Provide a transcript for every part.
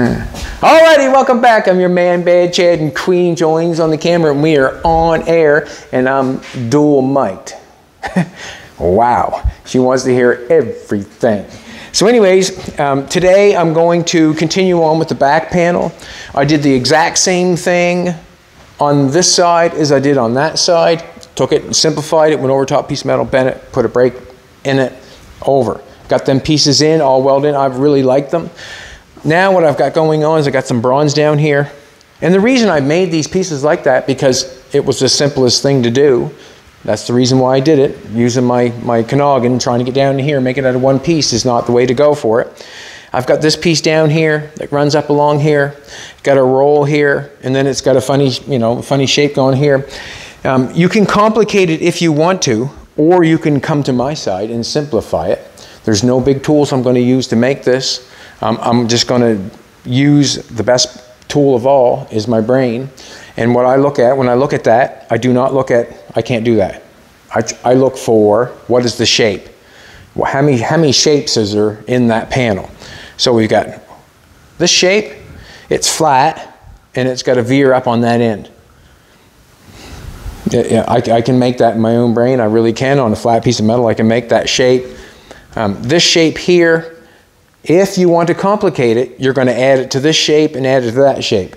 Alrighty, welcome back. I'm your man, Bad Chad, and Queen joins on the camera, and we are on air, and I'm dual mic'd. wow, she wants to hear everything. So anyways, um, today I'm going to continue on with the back panel. I did the exact same thing on this side as I did on that side. Took it and simplified it, went over top piece of metal, bent it, put a break in it, over. Got them pieces in, all welded. I really like them. Now what I've got going on is I've got some bronze down here. And the reason I made these pieces like that, because it was the simplest thing to do. That's the reason why I did it. Using my, my Knoggin, trying to get down to here, make it out of one piece is not the way to go for it. I've got this piece down here that runs up along here. Got a roll here, and then it's got a funny, you know, funny shape going here. Um, you can complicate it if you want to, or you can come to my side and simplify it. There's no big tools I'm going to use to make this. Um, I'm just going to use the best tool of all is my brain. And what I look at, when I look at that, I do not look at, I can't do that. I, I look for what is the shape? Well, how, many, how many shapes is there in that panel? So we've got this shape, it's flat, and it's got a veer up on that end. Yeah, I, I, can make that in my own brain. I really can on a flat piece of metal. I can make that shape. Um, this shape here, if you want to complicate it, you're going to add it to this shape and add it to that shape.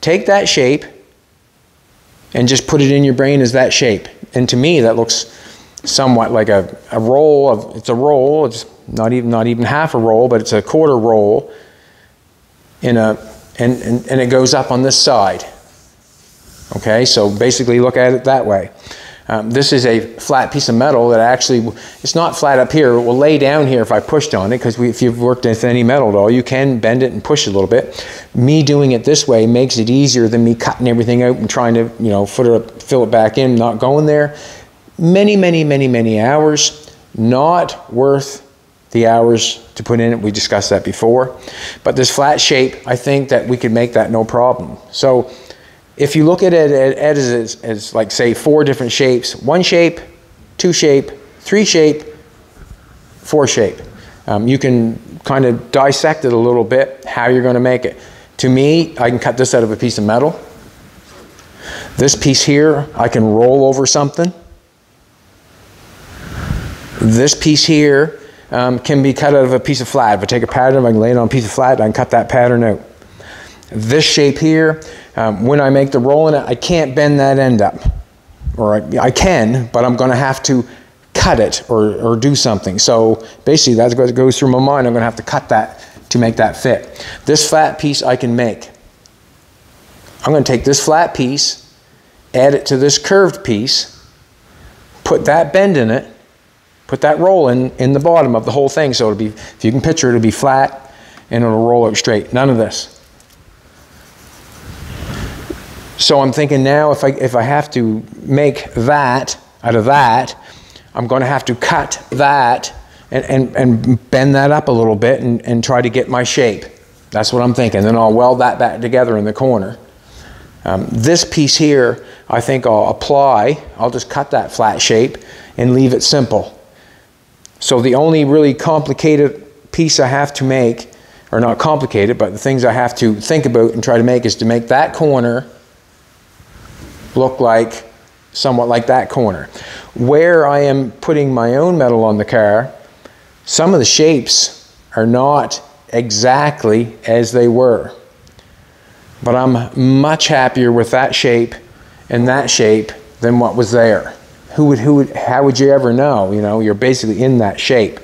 Take that shape and just put it in your brain as that shape. And to me, that looks somewhat like a, a roll of, it's a roll, it's not even, not even half a roll, but it's a quarter roll in a, and, and, and it goes up on this side. Okay, so basically look at it that way. Um, this is a flat piece of metal that actually, it's not flat up here, it will lay down here if I pushed on it, because if you've worked with any metal at all, you can bend it and push a little bit. Me doing it this way makes it easier than me cutting everything out and trying to, you know, it, fill it back in, not going there. Many, many, many, many hours, not worth the hours to put in it. We discussed that before. But this flat shape, I think that we could make that no problem. So if you look at it as, as, as like say four different shapes, one shape, two shape, three shape, four shape. Um, you can kind of dissect it a little bit, how you're going to make it. To me, I can cut this out of a piece of metal. This piece here, I can roll over something. This piece here um, can be cut out of a piece of flat. If I take a pattern, I can lay it on a piece of flat, I can cut that pattern out. This shape here, um, when I make the roll in it, I can't bend that end up. Or I, I can, but I'm going to have to cut it or, or do something. So basically what goes through my mind. I'm going to have to cut that to make that fit. This flat piece I can make. I'm going to take this flat piece, add it to this curved piece, put that bend in it, put that roll in, in the bottom of the whole thing. So it'll be, if you can picture it, it'll be flat and it'll roll out straight. None of this. So I'm thinking now if I, if I have to make that out of that, I'm going to have to cut that and, and, and bend that up a little bit and, and try to get my shape. That's what I'm thinking. Then I'll weld that back together in the corner. Um, this piece here, I think I'll apply. I'll just cut that flat shape and leave it simple. So the only really complicated piece I have to make, or not complicated, but the things I have to think about and try to make is to make that corner look like somewhat like that corner. Where I am putting my own metal on the car, some of the shapes are not exactly as they were. But I'm much happier with that shape and that shape than what was there. Who would, who would, how would you ever know? You know, you're basically in that shape.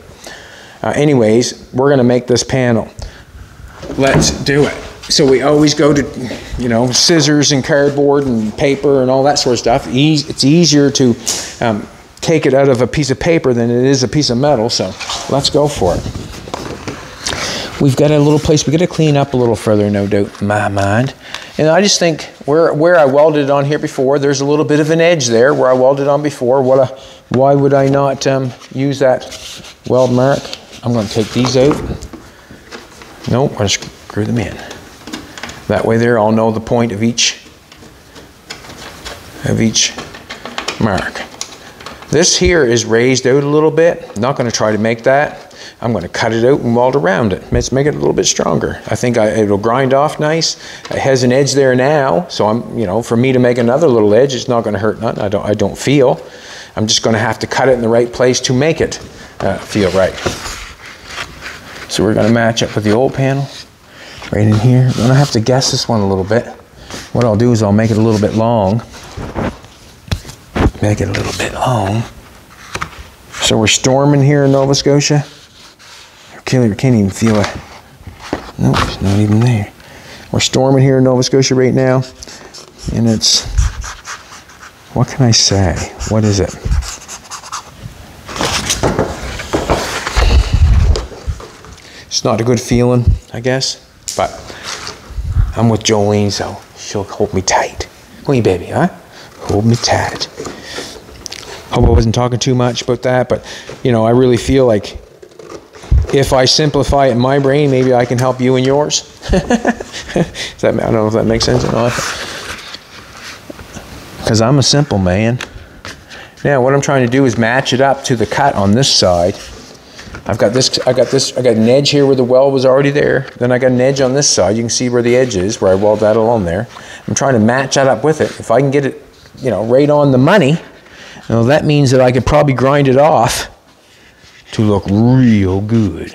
Uh, anyways, we're going to make this panel. Let's do it so we always go to, you know, scissors and cardboard and paper and all that sort of stuff. it's easier to um, take it out of a piece of paper than it is a piece of metal. So let's go for it. We've got a little place we got to clean up a little further, no doubt, in my mind. And I just think where where I welded on here before, there's a little bit of an edge there where I welded on before. What why would I not um, use that weld mark? I'm going to take these out. Nope, going to screw them in. That way there I'll know the point of each of each mark. This here is raised out a little bit. I'm not going to try to make that. I'm going to cut it out and weld around it. Let's make it a little bit stronger. I think I, it'll grind off nice. It has an edge there now, so I'm, you know, for me to make another little edge, it's not going to hurt nothing. I don't, I don't feel. I'm just going to have to cut it in the right place to make it uh, feel right. So we're going to match up with the old panel right in here. I'm to have to guess this one a little bit. What I'll do is I'll make it a little bit long. Make it a little bit long. So we're storming here in Nova Scotia. Killer can't even feel it. Nope, it's not even there. We're storming here in Nova Scotia right now, and it's what can I say? What is it? It's not a good feeling, I guess, but I'm with Jolene, so she'll hold me tight. Here, baby, huh? Hold me tight. Hope I wasn't talking too much about that, but you know, I really feel like if I simplify it in my brain, maybe I can help you in yours. that, I don't know if that makes sense or not. Because I'm a simple man. Now, what I'm trying to do is match it up to the cut on this side. I've got this, I got this, I got an edge here where the weld was already there. Then I got an edge on this side. You can see where the edge is, where I weld that along there. I'm trying to match that up with it. If I can get it, you know, right on the money, well, that means that I could probably grind it off to look real good.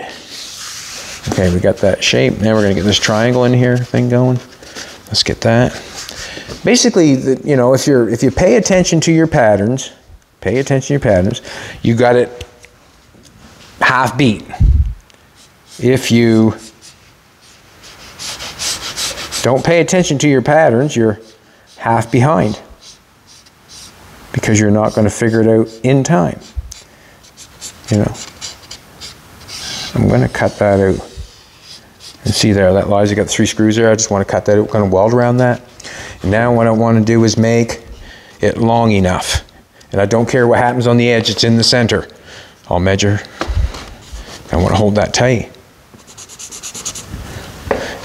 Okay, we got that shape. Now we're gonna get this triangle in here thing going. Let's get that. Basically, the, you know, if you're if you pay attention to your patterns, pay attention to your patterns, you got it half beat. If you don't pay attention to your patterns, you're half behind because you're not going to figure it out in time you know. I'm going to cut that out. And see there, that lies, you got three screws there. I just want to cut that out, kind of weld around that. And now what I want to do is make it long enough. And I don't care what happens on the edge, it's in the center. I'll measure. I want to hold that tight.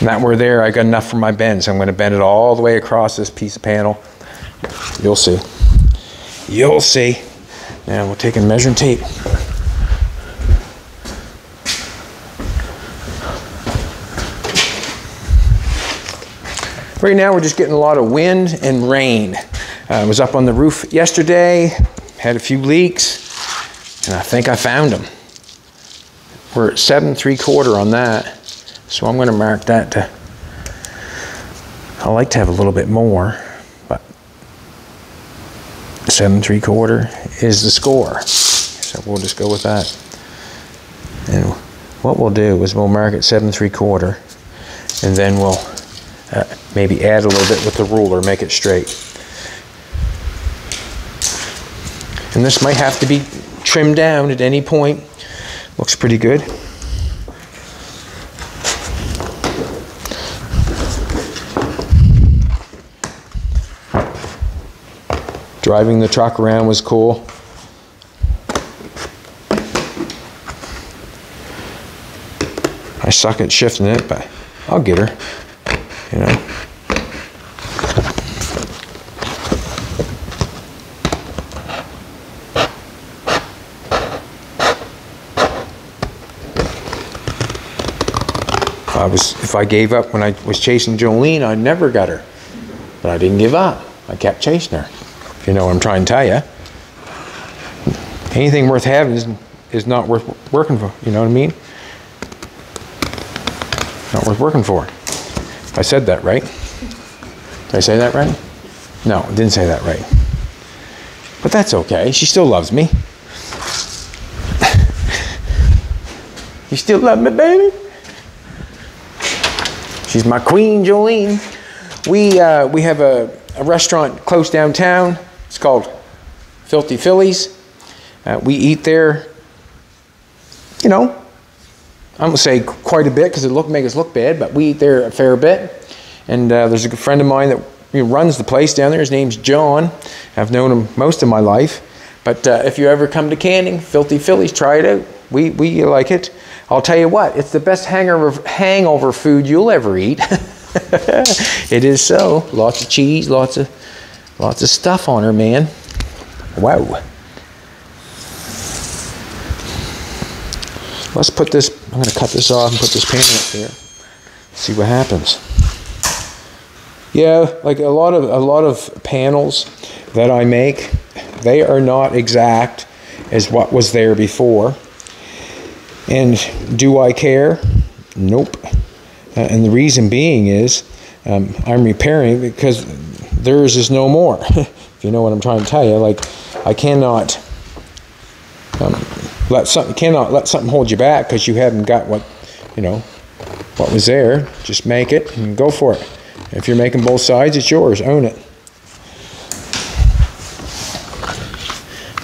And that we're there, I got enough for my bend, so I'm going to bend it all the way across this piece of panel. You'll see. You'll see. Now we'll take a measuring tape. Right now we're just getting a lot of wind and rain. Uh, I was up on the roof yesterday, had a few leaks, and I think I found them. We're at seven three quarter on that, so I'm going to mark that to. I like to have a little bit more, but seven three quarter is the score. So we'll just go with that. And what we'll do is we'll mark it seven three quarter, and then we'll uh, maybe add a little bit with the ruler, make it straight. And this might have to be trimmed down at any point. Looks pretty good. Driving the truck around was cool. I suck at shifting it, but I'll get her you know. I was, if I gave up when I was chasing Jolene, I never got her. But I didn't give up. I kept chasing her. If you know what I'm trying to tell you. Anything worth having is, is not worth working for. You know what I mean? Not worth working for. I said that right. Did I say that right? No, I didn't say that right. But that's okay. She still loves me. you still love me, baby? She's my queen, Jolene. We, uh, we have a, a restaurant close downtown. It's called Filthy Phillies. Uh, we eat there, you know, I'm gonna say quite a bit because it look make us look bad, but we eat there a fair bit. And uh, there's a good friend of mine that runs the place down there. His name's John. I've known him most of my life. But uh, if you ever come to Canning, Filthy Phillies, try it out. We, we like it. I'll tell you what, it's the best hangover, hangover food you'll ever eat. it is so. Lots of cheese, lots of, lots of stuff on her, man. Wow. let's put this, I'm going to cut this off and put this panel up there. See what happens. Yeah, like a lot of a lot of panels that I make, they are not exact as what was there before. And do I care? Nope. Uh, and the reason being is um, I'm repairing because theirs is no more. if you know what I'm trying to tell you, like I cannot um, let something cannot let something hold you back because you haven't got what you know what was there. Just make it and go for it. If you're making both sides, it's yours. Own it.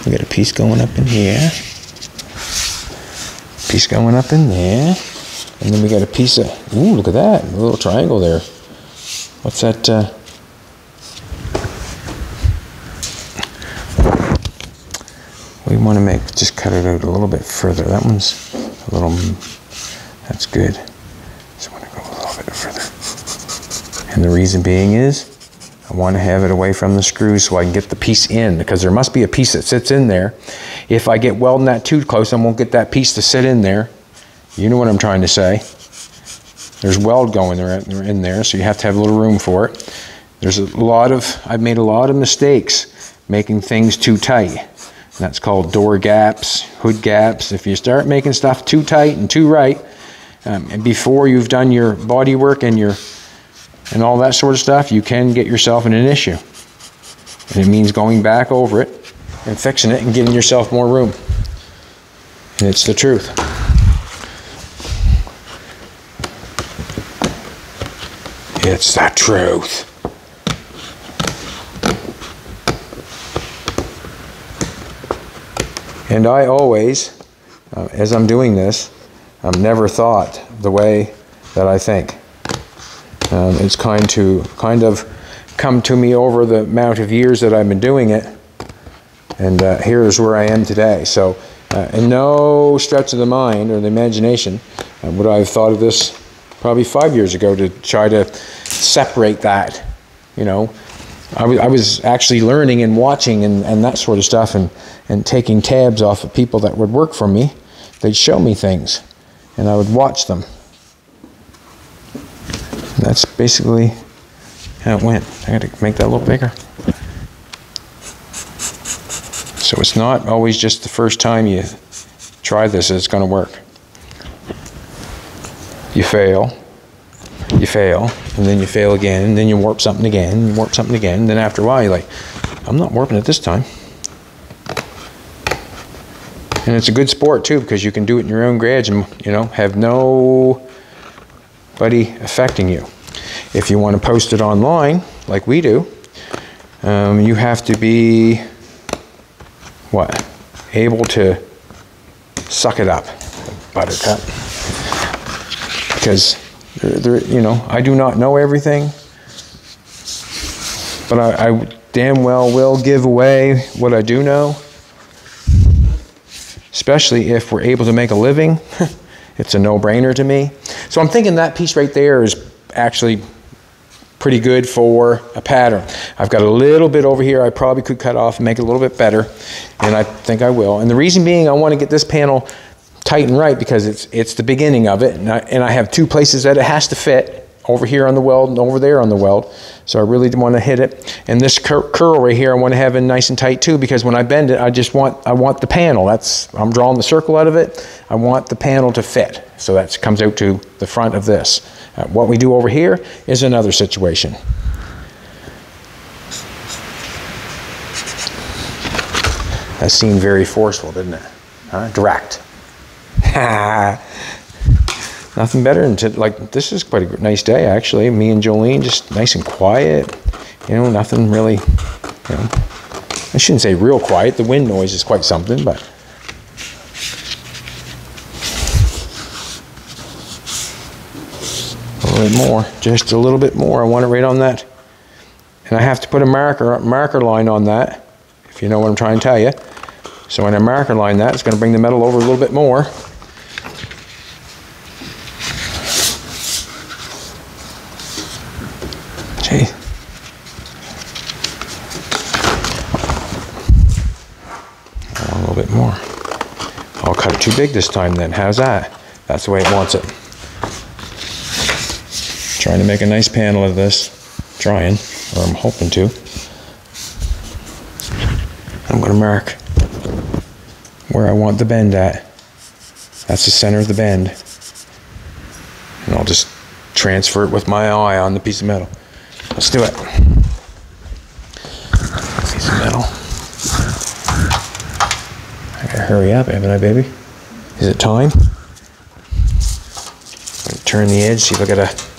We got a piece going up in here. Piece going up in there. And then we got a piece of, ooh, look at that, a little triangle there. What's that? Uh, we want to make, just cut it out a little bit further. That one's a little, that's good. Just want to go a little bit further. And the reason being is, I want to have it away from the screws so I can get the piece in because there must be a piece that sits in there. If I get welding that too close, I won't get that piece to sit in there. You know what I'm trying to say. There's weld going there in there, so you have to have a little room for it. There's a lot of, I've made a lot of mistakes making things too tight. That's called door gaps, hood gaps. If you start making stuff too tight and too right, um, and before you've done your body work and your and all that sort of stuff, you can get yourself in an issue. And it means going back over it and fixing it and giving yourself more room. And it's the truth. It's the truth. And I always, uh, as I'm doing this, I've never thought the way that I think. Um, it's kind to kind of come to me over the amount of years that I've been doing it, and uh, here's where I am today. So, uh, in no stretch of the mind or the imagination uh, would I have thought of this probably five years ago to try to separate that. You know, I, was actually learning and watching and, and that sort of stuff, and and taking tabs off of people that would work for me. They'd show me things, and I would watch them that's basically how it went. I got to make that a little bigger. So it's not always just the first time you try this it's going to work. You fail, you fail, and then you fail again, and then you warp something again, you warp something again, and then after a while you're like, I'm not warping it this time. And it's a good sport too because you can do it in your own garage and you know have nobody affecting you. If you want to post it online, like we do, um, you have to be, what, able to suck it up, buttercup. Because, uh, there, you know, I do not know everything, but I, I damn well will give away what I do know, especially if we're able to make a living. it's a no-brainer to me. So I'm thinking that piece right there is actually pretty good for a pattern. I've got a little bit over here I probably could cut off and make it a little bit better, and I think I will. And the reason being I want to get this panel tight and right because it's, it's the beginning of it, and I, and I have two places that it has to fit, over here on the weld and over there on the weld. So I really want to hit it. And this cur curl right here, I want to have it nice and tight too, because when I bend it, I just want, I want the panel. That's, I'm drawing the circle out of it. I want the panel to fit. So that comes out to the front of this. Uh, what we do over here is another situation. That seemed very forceful, didn't it? Huh? Direct. Nothing better than to, like, this is quite a nice day, actually. Me and Jolene, just nice and quiet. You know, nothing really, you know, I shouldn't say real quiet. The wind noise is quite something, but A little bit more, just a little bit more. I want it right on that. And I have to put a marker, marker line on that, if you know what I'm trying to tell you. So when I marker line that, it's going to bring the metal over a little bit more. Gee. A little bit more. I'll cut it too big this time then. How's that? That's the way it wants it. Trying to make a nice panel of this. Trying, or I'm hoping to. I'm gonna mark where I want the bend at. That's the center of the bend. And I'll just transfer it with my eye on the piece of metal. Let's do it. Piece of metal. I gotta hurry up, haven't I, baby? Is it time? Turn the edge, see if I got a.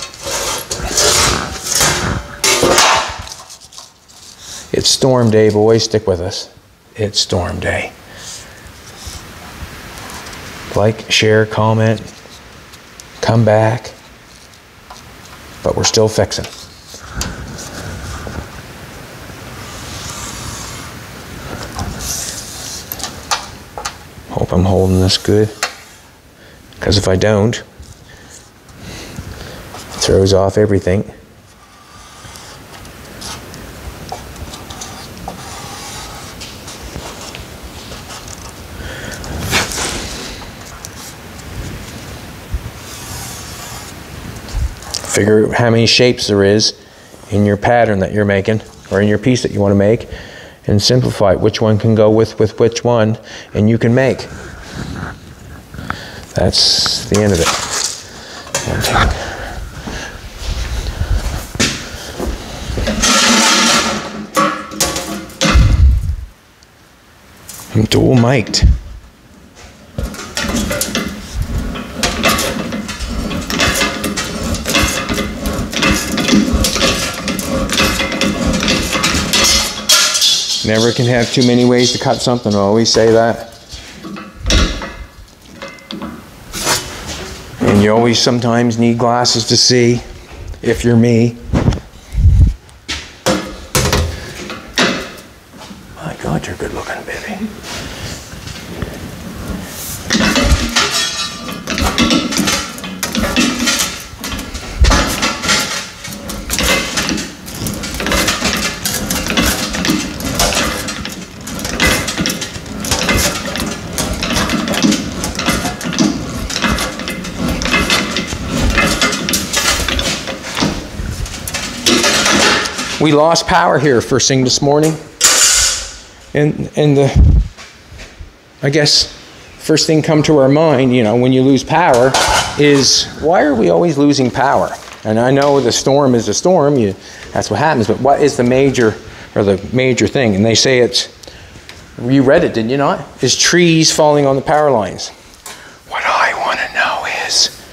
It's storm day, boys. Stick with us. It's storm day. Like, share, comment, come back. But we're still fixing. Hope I'm holding this good. Because if I don't, it throws off everything. Figure out how many shapes there is in your pattern that you're making or in your piece that you want to make and simplify it. which one can go with with which one and you can make. That's the end of it. I'm dual mic'd. Never can have too many ways to cut something. I always say that. And you always sometimes need glasses to see if you're me. My God, you're good looking, baby. we lost power here first thing this morning. And, and the, I guess, first thing come to our mind, you know, when you lose power is why are we always losing power? And I know the storm is a storm, you, that's what happens, but what is the major, or the major thing? And they say it's, you read it, didn't you not? Is trees falling on the power lines. What I want to know is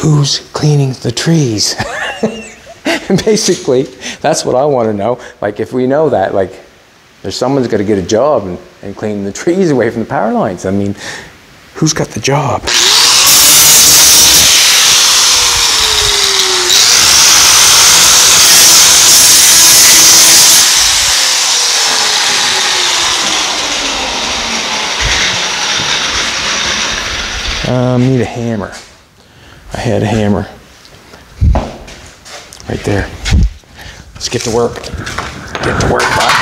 who's cleaning the trees? basically, that's what I want to know. Like, if we know that, like, there's someone's got to get a job and, and clean the trees away from the power lines. I mean, who's got the job? Um, need a hammer. I had a hammer right there. Let's get to work. Get to work, bud.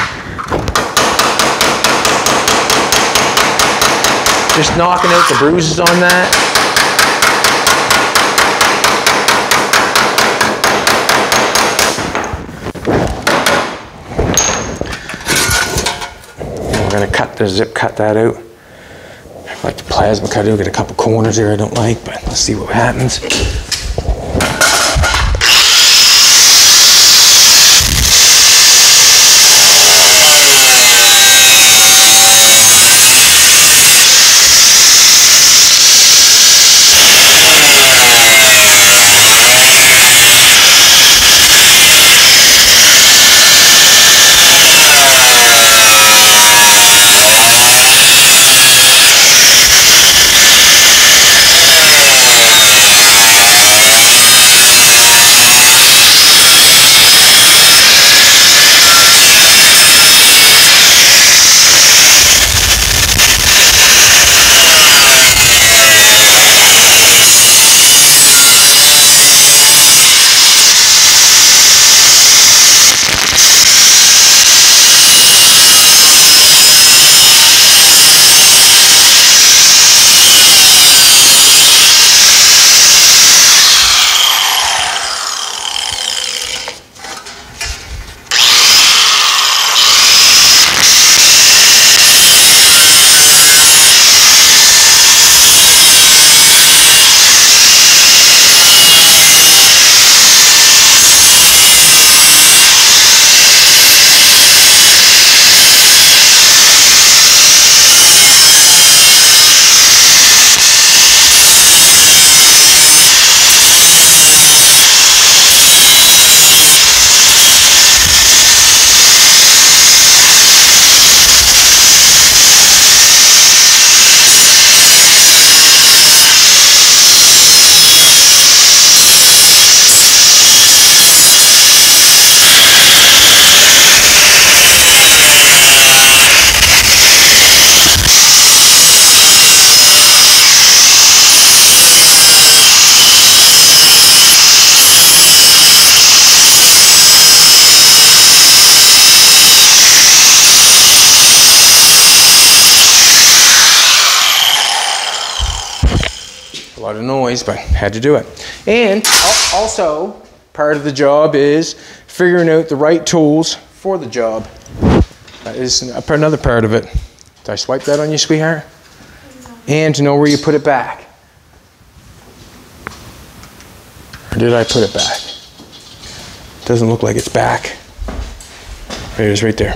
Just knocking out the bruises on that. we're gonna cut the zip, cut that out. I Like the plasma cutter, get a couple corners here I don't like, but let's see what happens. But had to do it. And also, part of the job is figuring out the right tools for the job. That is another part of it. Did I swipe that on you, sweetheart? And to know where you put it back. Or did I put it back? Doesn't look like it's back. It is right there.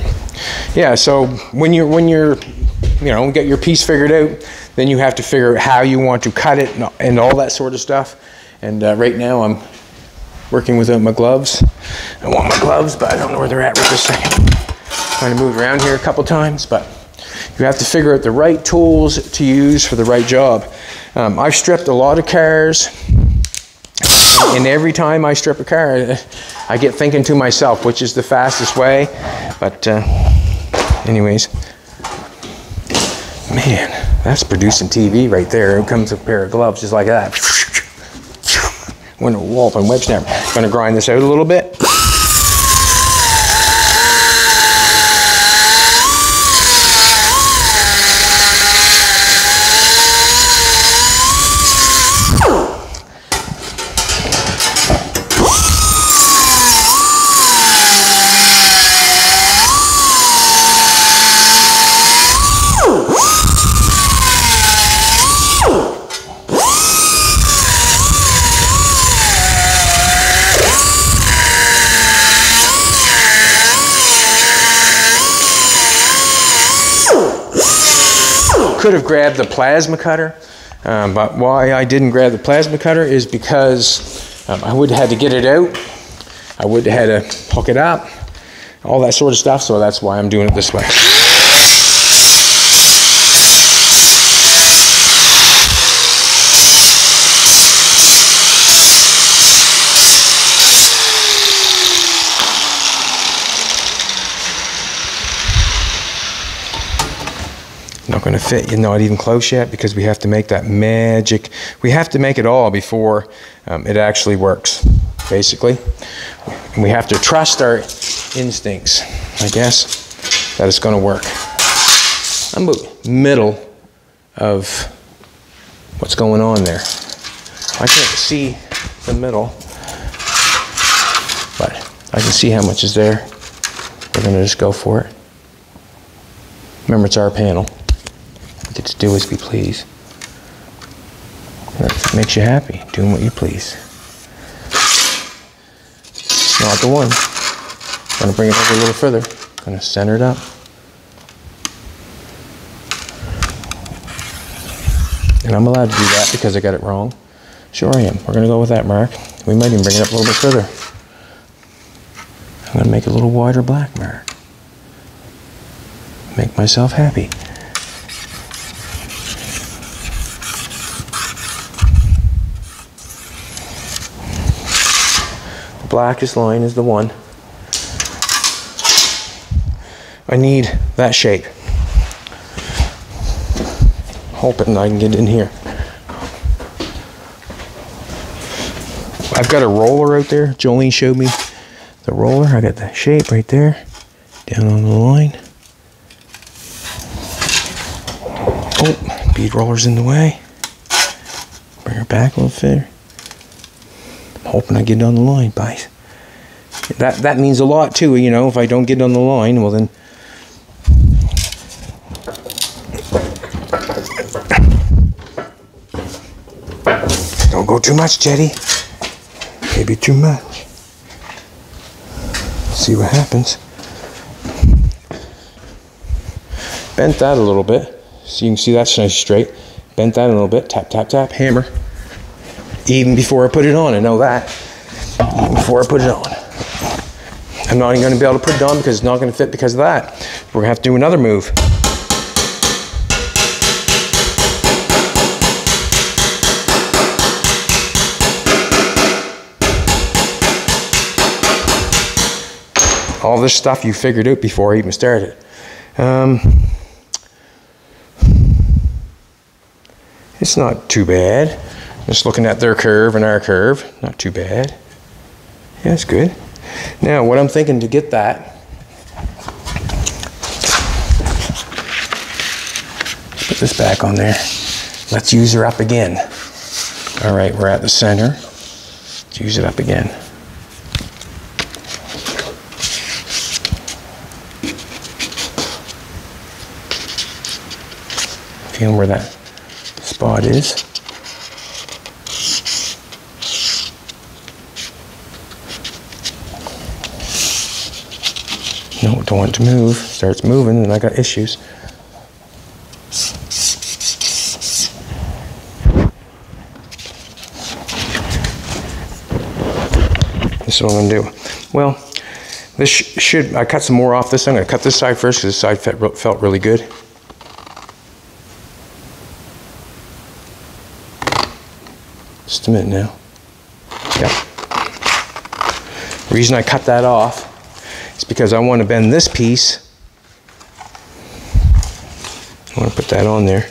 Yeah, so when you're when you're you know, get your piece figured out, then you have to figure out how you want to cut it and, and all that sort of stuff. And uh, right now I'm working without my gloves. I want my gloves, but I don't know where they're at right this second. Trying to move around here a couple times, but you have to figure out the right tools to use for the right job. Um, I've stripped a lot of cars, and every time I strip a car, I get thinking to myself, which is the fastest way. But, uh, anyways, man, that's producing TV right there. It comes with a pair of gloves just like that. Went to Walt and Snapper. Gonna grind this out a little bit. Could have grabbed the plasma cutter, um, but why I didn't grab the plasma cutter is because um, I would have had to get it out. I would have had to hook it up, all that sort of stuff, so that's why I'm doing it this way. Not going to fit. You're not even close yet because we have to make that magic. We have to make it all before um, it actually works, basically. And we have to trust our instincts, I guess, that it's going to work. I'm the middle of what's going on there. I can't see the middle, but I can see how much is there. We're going to just go for it. Remember, it's our panel to do as we please. That makes you happy, doing what you please. Not the one. Gonna bring it over a little further. Gonna center it up. And I'm allowed to do that because I got it wrong. Sure I am. We're gonna go with that mark. We might even bring it up a little bit further. I'm gonna make a little wider black mark. Make myself happy. Blackest line is the one. I need that shape. Hoping I can get in here. I've got a roller out there. Jolene showed me the roller. I got the shape right there. Down on the line. Oh, bead roller's in the way. Bring her back a little further hoping I get on the line, guys. That that means a lot too. You know, if I don't get on the line, well then. Don't go too much, Jetty. Maybe too much. See what happens. Bent that a little bit. So you can see that's nice straight. Bent that a little bit. Tap, tap, tap. Hammer even before I put it on. I know that. Before I put it on. I'm not even going to be able to put it on because it's not going to fit because of that. We're to have to do another move. All this stuff you figured out before I even started. Um, it's not too bad. Just looking at their curve and our curve, not too bad. Yeah, that's good. Now, what I'm thinking to get that, put this back on there. Let's use her up again. All right, we're at the center. Let's use it up again. Feeling where that spot is. No, don't want to move. Starts moving and I got issues. This is what I'm gonna do. Well, this sh should, I cut some more off this. I'm gonna cut this side first because this side felt, felt really good. Just a minute now. Yep. Reason I cut that off is because I want to bend this piece. I want to put that on there.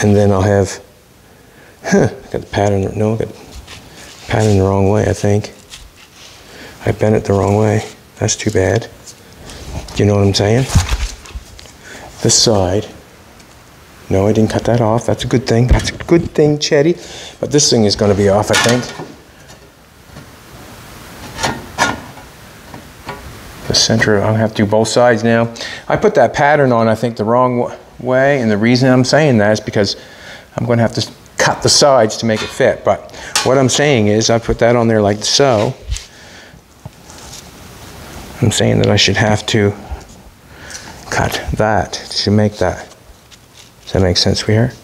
And then I'll have, huh, got the pattern, no, I got pattern the wrong way, I think. I bent it the wrong way. That's too bad. You know what I'm saying? This side. No, I didn't cut that off. That's a good thing. That's a good thing, Chetty. But this thing is going to be off, I think. The center, I'm to have to do both sides now. I put that pattern on, I think, the wrong way. And the reason I'm saying that is because I'm to have to cut the sides to make it fit. But what I'm saying is I put that on there like so. I'm saying that I should have to cut that to make that. Does that make sense, we here?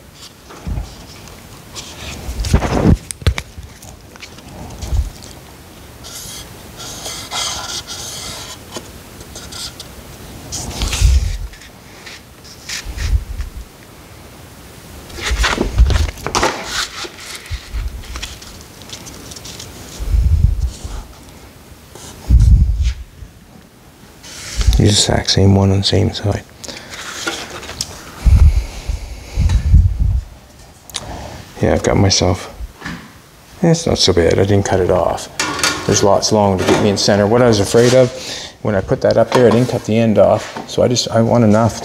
The exact same one on the same side. Yeah, I've got myself. It's not so bad. I didn't cut it off. There's lots long to get me in center. What I was afraid of when I put that up there, I didn't cut the end off. So I just I want enough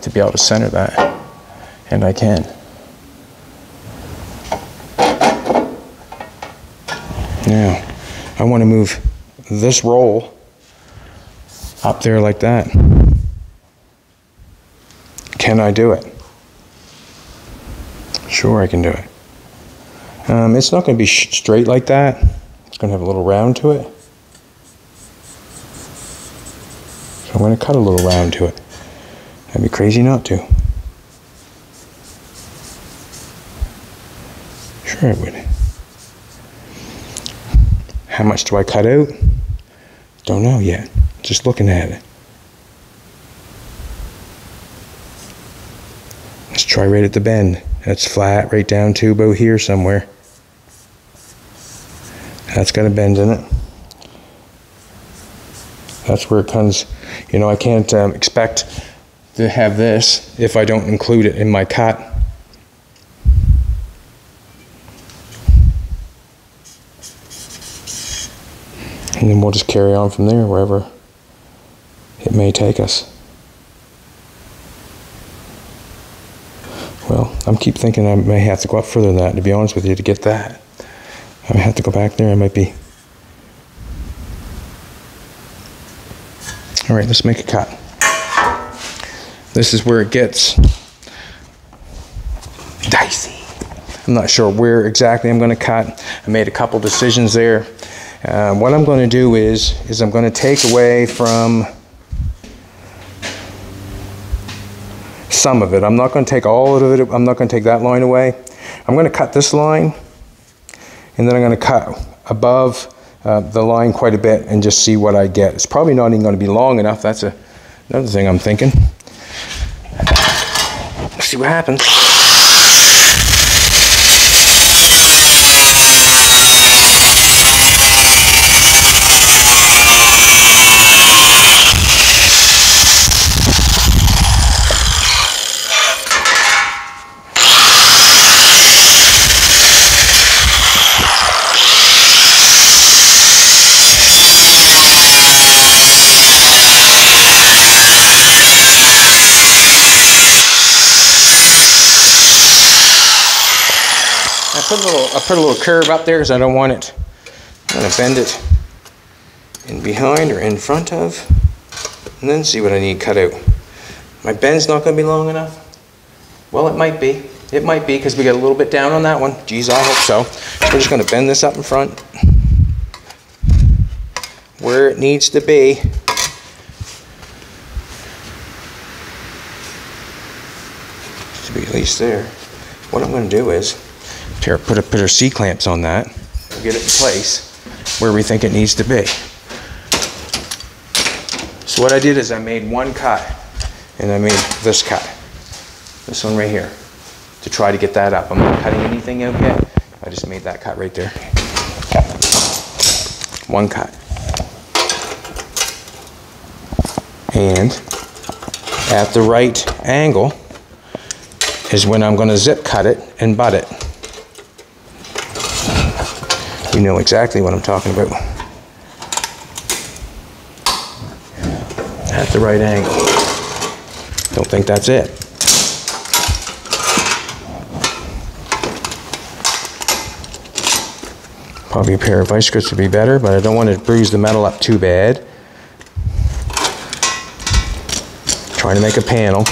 to be able to center that, and I can. Now, I want to move this roll up there like that. Can I do it? Sure, I can do it. Um, it's not going to be straight like that. It's going to have a little round to it. So I'm going to cut a little round to it. I'd be crazy not to. Sure, I would. How much do I cut out? Don't know yet. Just looking at it. Let's try right at the bend. That's flat right down to about here somewhere. That's got a bend in it. That's where it comes. You know, I can't um, expect to have this if I don't include it in my cut. And then we'll just carry on from there wherever it may take us. Well, I'm keep thinking I may have to go up further than that, to be honest with you, to get that. I have to go back there, I might be. All right, let's make a cut. This is where it gets dicey. I'm not sure where exactly I'm gonna cut. I made a couple decisions there. Uh, what I'm gonna do is, is I'm gonna take away from some of it. I'm not going to take all of it. I'm not going to take that line away. I'm going to cut this line and then I'm going to cut above uh, the line quite a bit and just see what I get. It's probably not even going to be long enough. That's a, another thing I'm thinking. Let's see what happens. I put a little curve up there because I don't want it. I'm gonna bend it in behind or in front of, and then see what I need cut out. My bend's not gonna be long enough. Well, it might be. It might be because we got a little bit down on that one. Geez, I hope so. we're just gonna bend this up in front where it needs to be. To be at least there. What I'm gonna do is here, put a put our C clamps on that, get it in place where we think it needs to be. So what I did is I made one cut and I made this cut. This one right here to try to get that up. I'm not cutting anything out yet. I just made that cut right there. One cut. And at the right angle is when I'm going to zip cut it and butt it. You know exactly what I'm talking about. At the right angle. Don't think that's it. Probably a pair of vice grips would be better, but I don't want to bruise the metal up too bad. Trying to make a panel.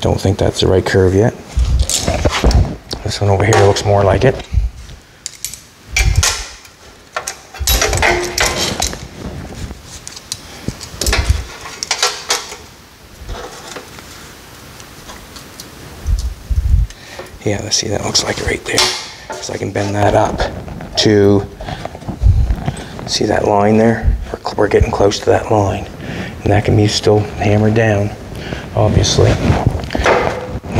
Don't think that's the right curve yet. This one over here looks more like it. Yeah, let's see, that looks like it right there. So I can bend that up to, see that line there? We're, we're getting close to that line. And that can be still hammered down, obviously.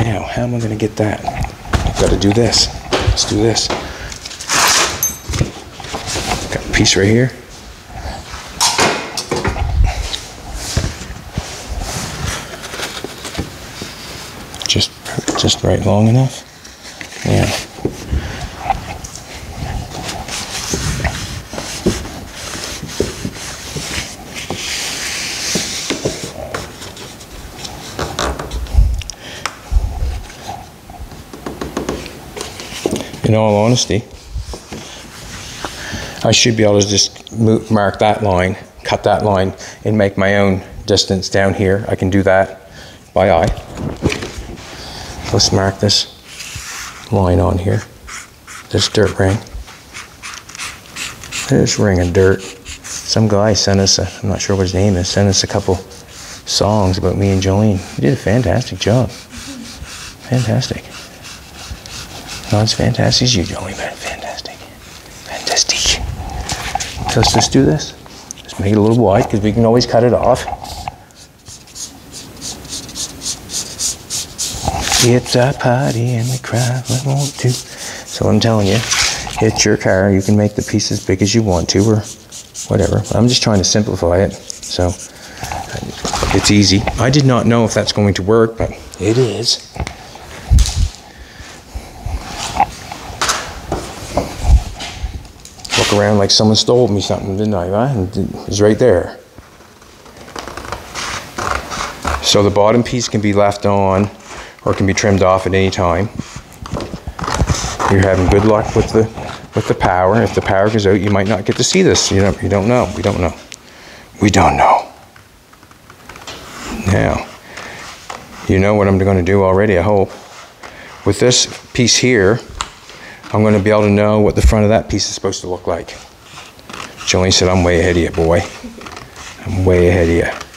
Now, how am I gonna get that? I've gotta do this. Let's do this. Got a piece right here. Just, just right long enough. All honesty, I should be able to just mark that line, cut that line, and make my own distance down here. I can do that by eye. Let's mark this line on here, this dirt ring. This ring of dirt. Some guy sent us, a, I'm not sure what his name is, sent us a couple songs about me and Jolene. He did a fantastic job. Fantastic. Not as fantastic as you, Jolene, but fantastic. Fantastic. So let's just do this. Just make it a little wide because we can always cut it off. It's a party and we cry we want to. So I'm telling you, it's your car. You can make the piece as big as you want to or whatever. I'm just trying to simplify it. So it's easy. I did not know if that's going to work, but it is. Around like someone stole me something, didn't I? Right? And it right there. So the bottom piece can be left on or can be trimmed off at any time. You're having good luck with the with the power. If the power goes out, you might not get to see this. You don't you don't know. We don't know. We don't know. Now, you know what I'm going to do already, I hope. With this piece here, I'm going to be able to know what the front of that piece is supposed to look like. Jolene said, I'm way ahead of you, boy. I'm way ahead of you.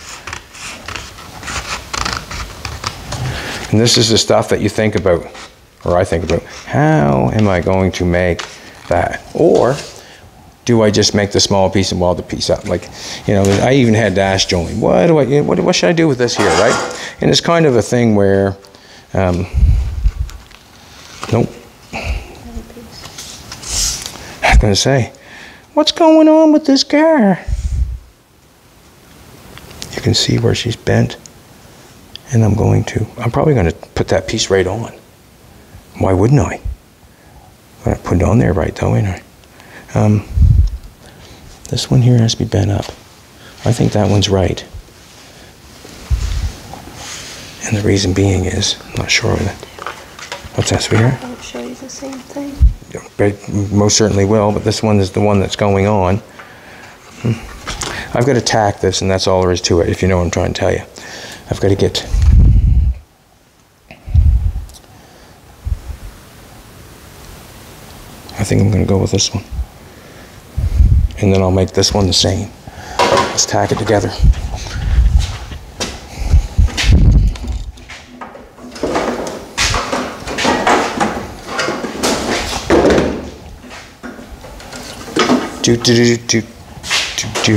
And this is the stuff that you think about, or I think about. How am I going to make that? Or do I just make the small piece and weld the piece up? Like, you know, I even had to ask Jolene, what do I, what, what should I do with this here, right? And it's kind of a thing where, um, nope. I was going to say, what's going on with this car? You can see where she's bent. And I'm going to, I'm probably going to put that piece right on. Why wouldn't I? I'm going to put it on there right though, ain't I? Um, this one here has to be bent up. I think that one's right. And the reason being is, I'm not sure. What's that, sweetheart? I'll show you the same thing. Most certainly will, but this one is the one that's going on. I've got to tack this, and that's all there is to it, if you know what I'm trying to tell you. I've got to get... I think I'm going to go with this one. And then I'll make this one the same. Let's tack it together. Do do do do do do.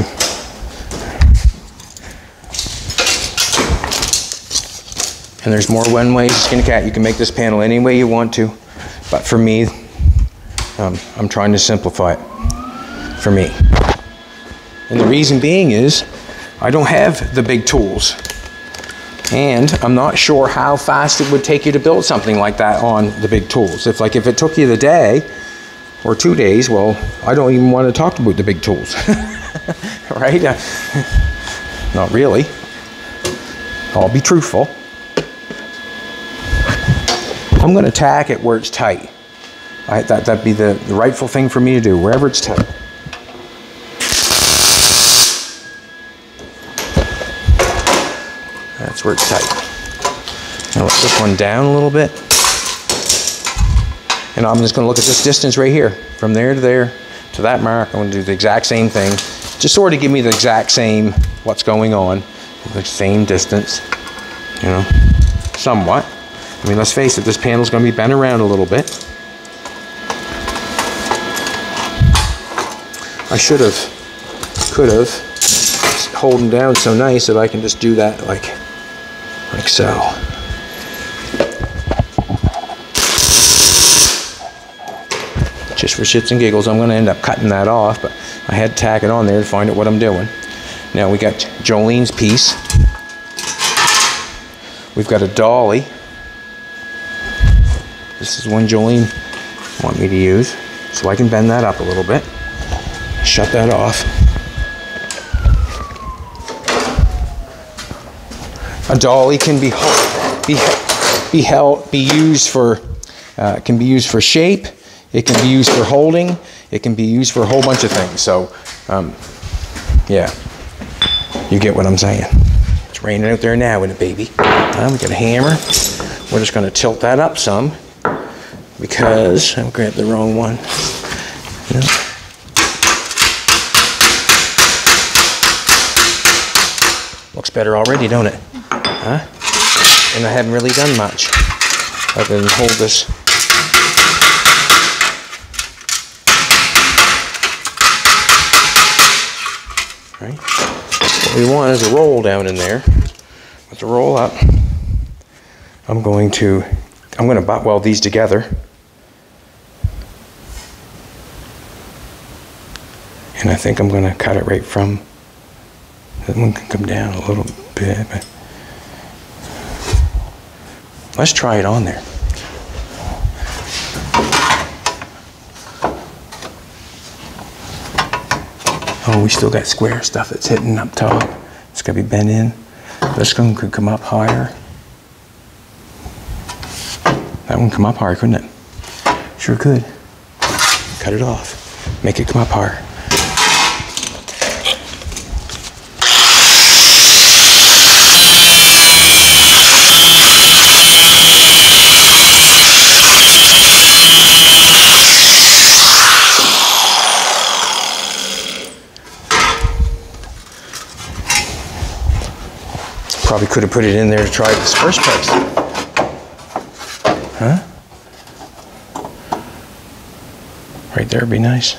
And there's more one way to skin a cat. You can make this panel any way you want to, but for me, um, I'm trying to simplify it for me. And the reason being is I don't have the big tools. And I'm not sure how fast it would take you to build something like that on the big tools. If like if it took you the day or two days, well, I don't even want to talk about the big tools. right? Uh, not really. I'll be truthful. I'm going to tack it where it's tight. I, that, that'd be the, the rightful thing for me to do, wherever it's tight. That's where it's tight. Now let this one down a little bit. And I'm just going to look at this distance right here. From there to there to that mark, I'm to do the exact same thing. Just sort of give me the exact same what's going on. The same distance, you know, somewhat. I mean, let's face it, this panel's going to be bent around a little bit. I should have, could have, holding down so nice that I can just do that like, like so. Just for shits and giggles, I'm going to end up cutting that off, but I had to tack it on there to find out what I'm doing. Now we got Jolene's piece. We've got a dolly. This is one Jolene want me to use. So I can bend that up a little bit. Shut that off. A dolly can be be be held be used for uh, can be used for shape. It can be used for holding. It can be used for a whole bunch of things. So, um, yeah, you get what I'm saying. It's raining out there now, isn't it, baby? Uh, we got a hammer. We're just going to tilt that up some because I grabbed the wrong one. Looks better already, don't it? Huh? And I haven't really done much other than hold this. Right? What we want is a roll down in there. With the roll up, I'm going to I'm going to butt weld these together. And I think I'm going to cut it right from, that one can come down a little bit. But let's try it on there. Oh, we still got square stuff that's hitting up top. It's to be bent in. This one could come up higher. That one come up higher, couldn't it? Sure could. Cut it off. Make it come up higher. Probably could have put it in there to try it this first place. Huh? Right there would be nice.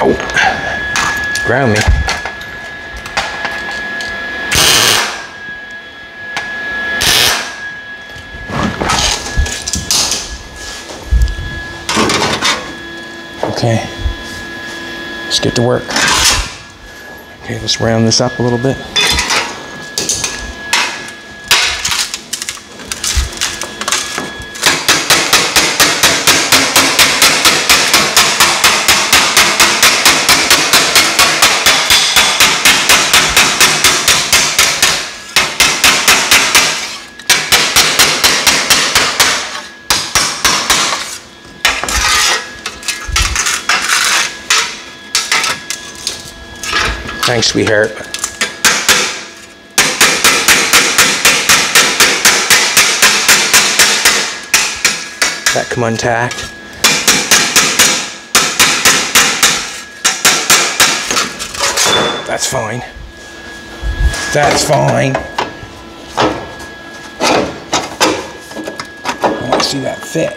Oh, ground me. Okay, let's get to work. Okay, let's round this up a little bit. Thanks, sweetheart. That come untacked. That's fine. That's fine. I want to see that fit.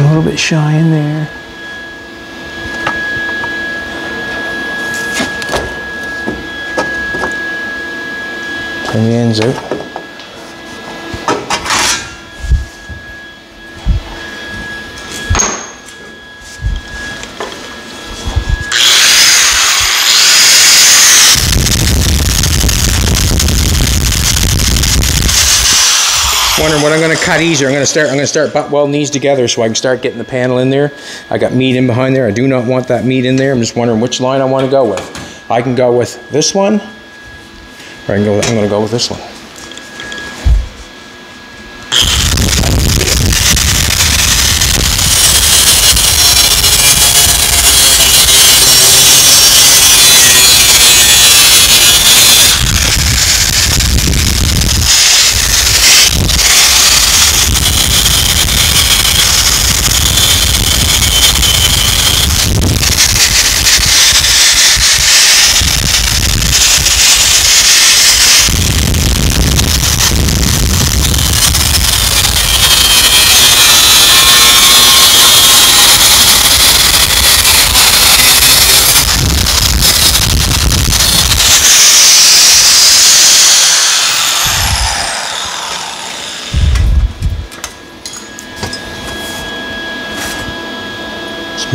A little bit shy in there. Turn the ends out. wondering what I'm going to cut easier. I'm going to start. I'm going to start butt weld these together so I can start getting the panel in there. I got meat in behind there. I do not want that meat in there. I'm just wondering which line I want to go with. I can go with this one, With, I'm going to go with this one.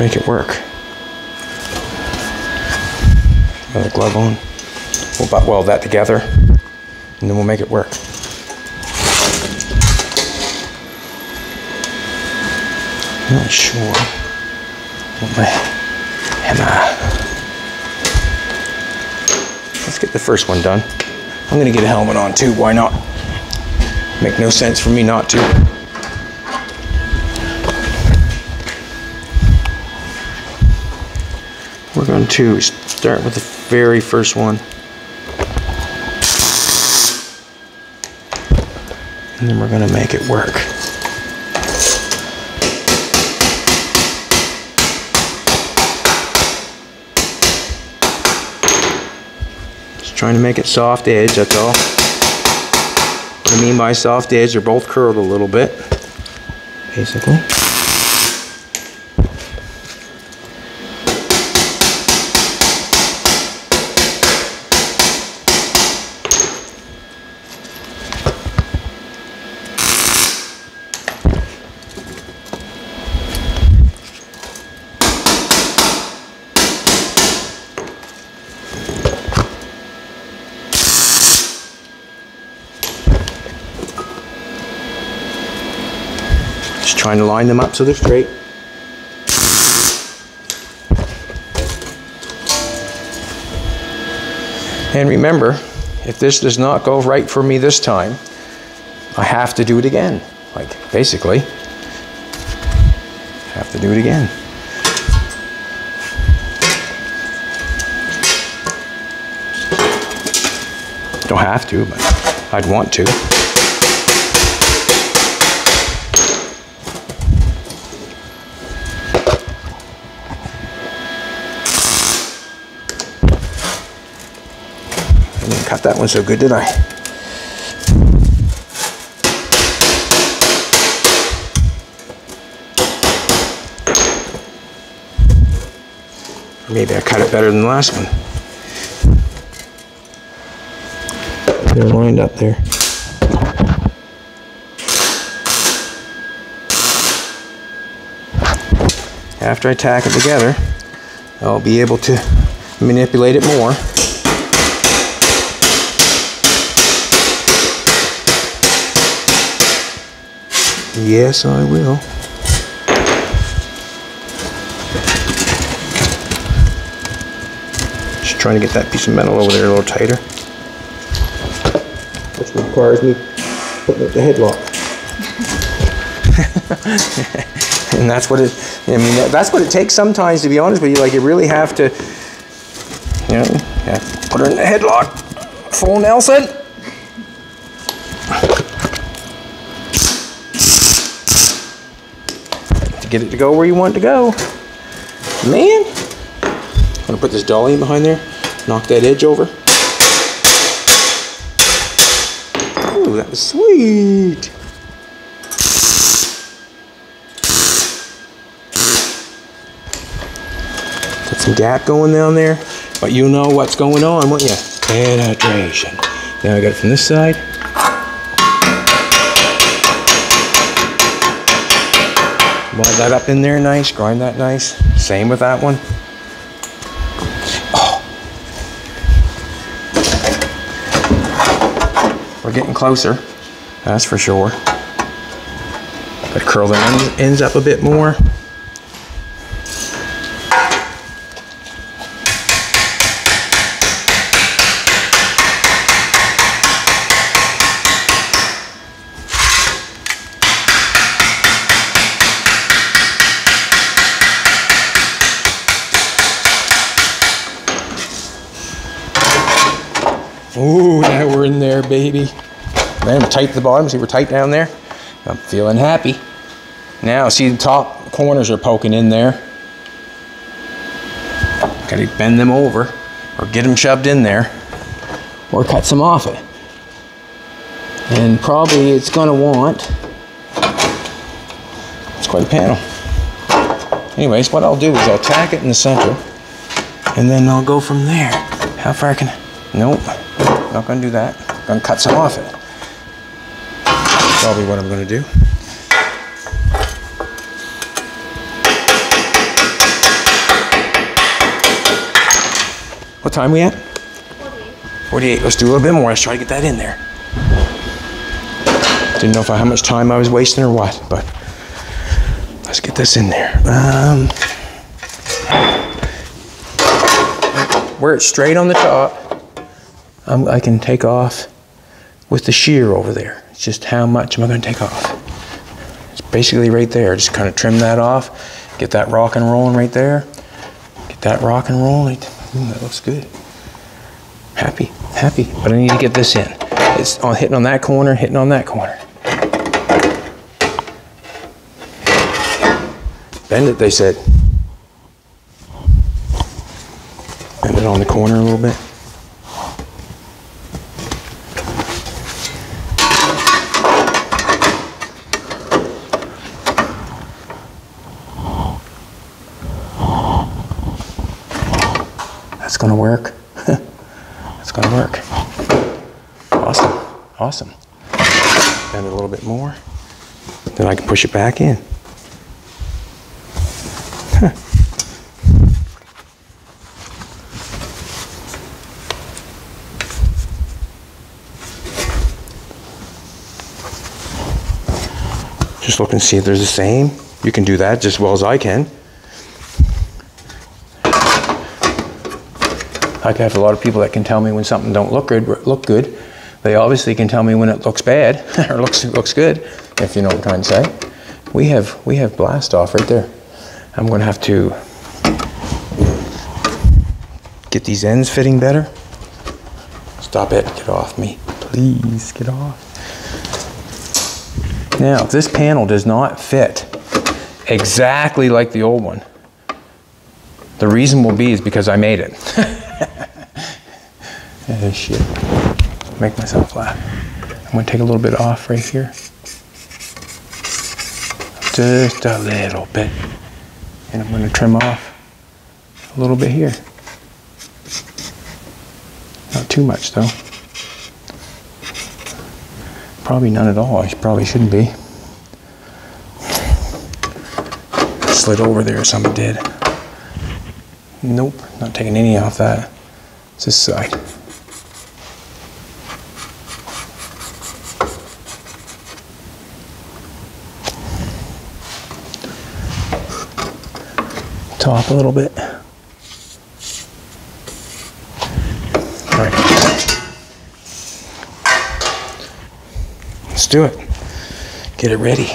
Make it work. Another glove on. We'll butt weld that together and then we'll make it work. Not sure what my hammer. Let's get the first one done. I'm gonna get a helmet on too, why not? Make no sense for me not to. Going to start with the very first one. And then we're going to make it work. Just trying to make it soft edge, that's all. What I mean by soft edge, they're both curled a little bit, basically. Trying to line them up so they're straight. And remember, if this does not go right for me this time, I have to do it again. Like, basically, have to do it again. Don't have to, but I'd want to. Cut that one so good, did I? Maybe I cut it better than the last one. They're lined up there. After I tack it together, I'll be able to manipulate it more. Yes, I will. Just trying to get that piece of metal over there a little tighter. Which requires me putting up the headlock. and that's what it, I mean, that's what it takes sometimes, to be honest with you. Like, you really have to, You know, yeah. Put her in the headlock. Full Nelson. Get it to go where you want it to go. Man. I'm gonna put this dolly in behind there. Knock that edge over. Ooh, that was sweet. Got some gap going down there, but you know what's going on, won't you? Penetration. Now I got it from this side. Weld that up in there nice, grind that nice. Same with that one. Oh. We're getting closer, that's for sure. Gotta curl the ends, ends up a bit more. Ooh, now we're in there, baby. Man, we're tight at the bottom. See, we're tight down there. I'm feeling happy. Now, see the top corners are poking in there. Gotta bend them over or get them shoved in there or cut some off it. And probably it's gonna want, it's quite a panel. Anyways, what I'll do is I'll tack it in the center and then I'll go from there. How far can I? Nope, not gonna do that. I'm Gonna cut some off it. Probably what I'm gonna do. What time we at? 48. 48. Let's do a little bit more. Let's try to get that in there. Didn't know if I, how much time I was wasting or what, but let's get this in there. Um, where it's straight on the top, I'm, I can take off with the shear over there. It's just how much am I going to take off? It's basically right there. Just kind of trim that off, get that rock and rolling right there. Get that rock and rolling. Ooh, that looks good. Happy, happy. But I need to get this in. It's on hitting on that corner, hitting on that corner. Bend it, they said. Bend it on the corner a little bit. That's gonna work. it's gonna work. Awesome, awesome. Bend it a little bit more. Then I can push it back in. Just look and see if there's the same. You can do that just as well as I can. I have a lot of people that can tell me when something don't look good. Look good. They obviously can tell me when it looks bad or looks looks good, if you know what I'm trying to say. We have we have blast off right there. I'm going to have to get these ends fitting better. Stop it. Get off me. Please get off. Now, this panel does not fit exactly like the old one, the reason will be is because I made it. shit. Make myself laugh. I'm to take a little bit off right here. Just a little bit. And I'm going to trim off a little bit here. Not too much though. Probably none at all. I probably shouldn't be. Slid over there, somebody did. Nope, not taking any off that. It's this side. Top a little bit. All right. Let's do it. Get it ready.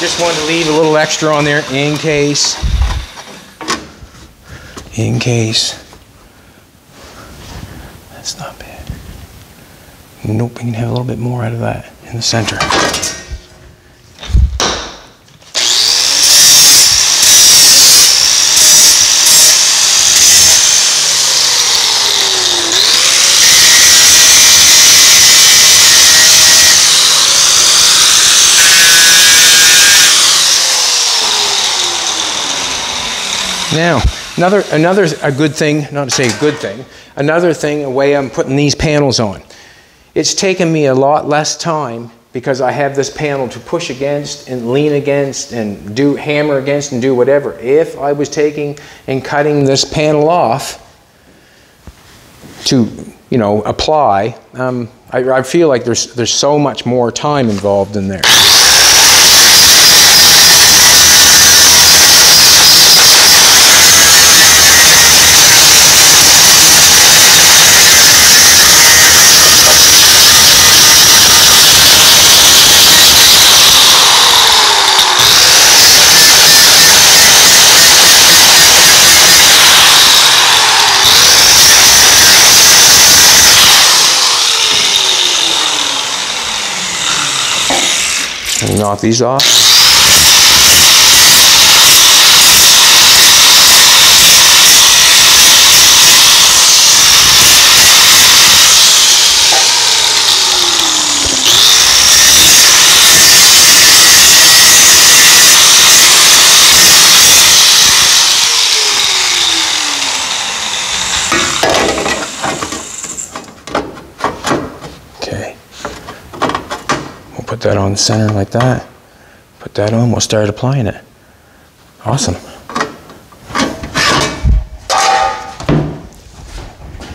Just wanted to leave a little extra on there in case. In case. That's not bad. Nope, we can have a little bit more out of that in the center. Now, another, another a good thing, not to say a good thing, another thing, a way I'm putting these panels on. It's taken me a lot less time because I have this panel to push against and lean against and do hammer against and do whatever. If I was taking and cutting this panel off to, you know, apply, um, I, I feel like there's, there's so much more time involved in there. These off. That on the center like that. Put that on, we'll start applying it. Awesome.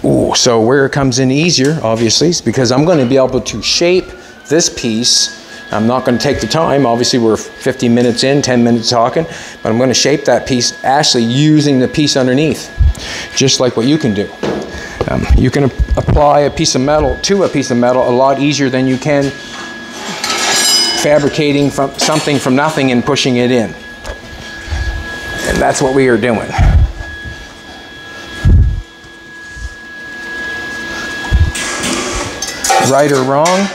Ooh, so where it comes in easier, obviously, is because I'm going to be able to shape this piece. I'm not going to take the time. Obviously, we're 50 minutes in, 10 minutes talking, but I'm going to shape that piece actually using the piece underneath, just like what you can do. Um, you can apply a piece of metal to a piece of metal a lot easier than you can fabricating from something from nothing and pushing it in. And that's what we are doing. Right or wrong,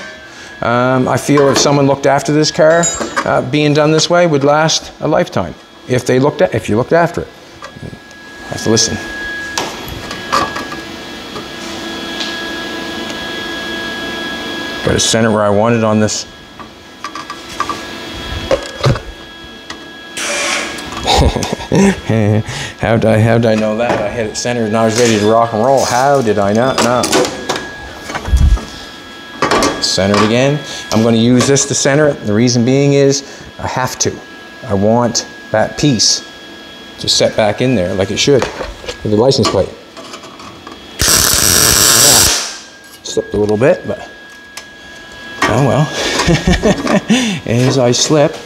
um, I feel if someone looked after this car, uh, being done this way would last a lifetime. If they looked at, if you looked after it, have to listen. Got a center where I want it on this how did I how did I know that? I had it centered and I was ready to rock and roll. How did I not know? Center it again. I'm going to use this to center it. The reason being is I have to. I want that piece to set back in there like it should with the license plate. Slipped a little bit, but oh well. As I slip,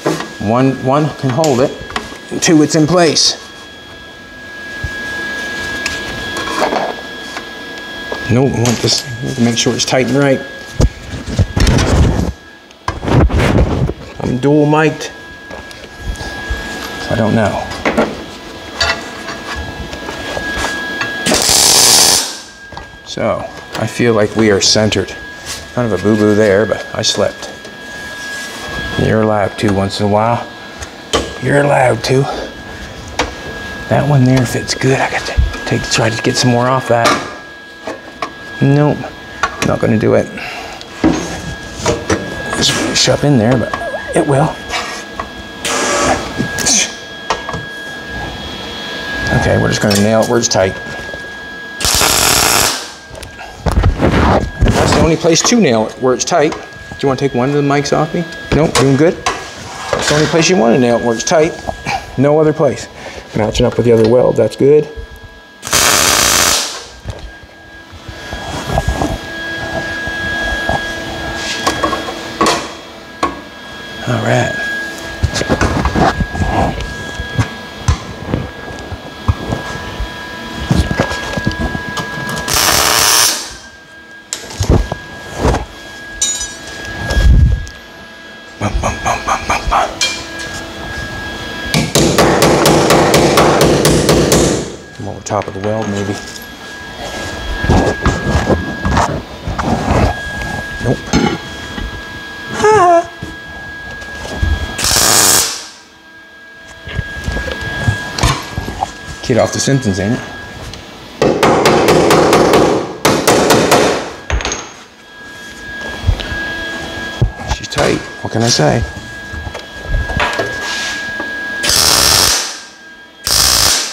one one can hold it until it's in place. No, I want this to make sure it's tight and right. I'm dual mic'd. I don't know. So I feel like we are centered. Kind of a boo-boo there, but I slept. You're allowed to once in a while. You're allowed to. That one there fits good. I got to take try to get some more off that. Nope, not going to do it. It's really shove in there, but it will. Okay, we're just going to nail it where it's tight. That's the only place to nail it, where it's tight. Do you want to take one of the mics off me? Nope, doing good. The only place you want to nail it works tight. No other place. Matching up with the other weld, that's good. All right. Bum, bum, bum, bum, bum, bum. Come over top of the weld maybe. Nope. Off the it? She's tight. What can I say?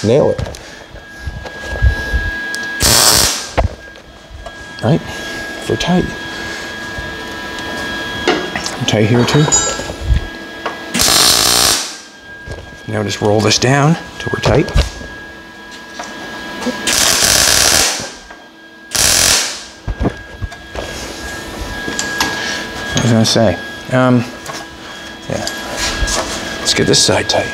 Nail it. Right? For tight. Tight here too. Now just roll this down till we're tight. Gonna say? Um, yeah. Let's get this side tight.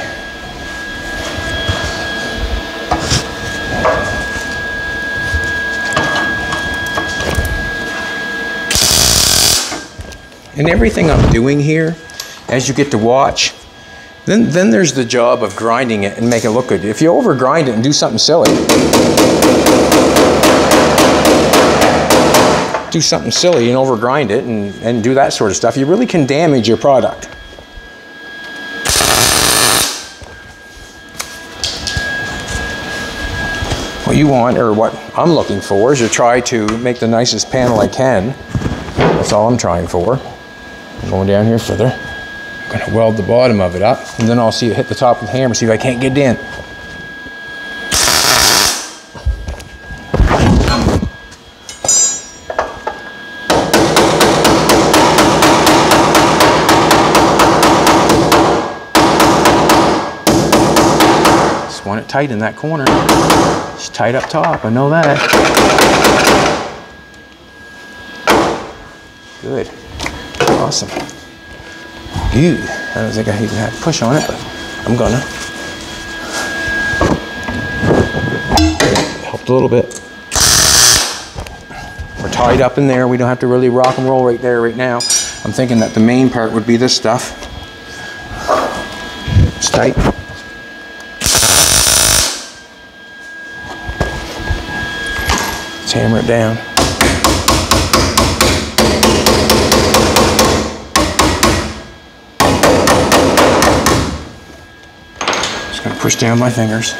And everything I'm doing here, as you get to watch, then, then there's the job of grinding it and make it look good. If you over grind it and do something silly, do something silly and over grind it and, and do that sort of stuff, you really can damage your product. What you want, or what I'm looking for, is to try to make the nicest panel I can. That's all I'm trying for. I'm going down here further. I'm gonna weld the bottom of it up, and then I'll see it hit the top of the hammer, see if I can't get it in. Just want it tight in that corner. It's tight up top, I know that. Good. Awesome. Ew. I don't think I even have to push on it, but I'm gonna. Helped a little bit. We're tied up in there. We don't have to really rock and roll right there right now. I'm thinking that the main part would be this stuff. It's tight. Let's hammer it down. Just gonna push down my fingers.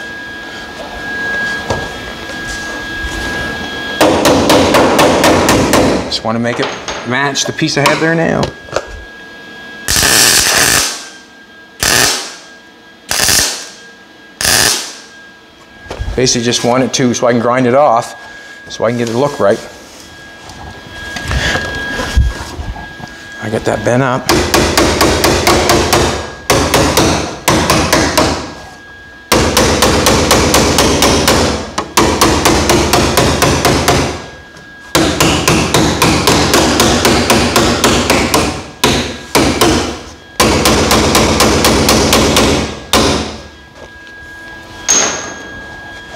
Just want to make it match the piece I have there now. Basically just want it to so I can grind it off so I can get it to look right. I get that bent up.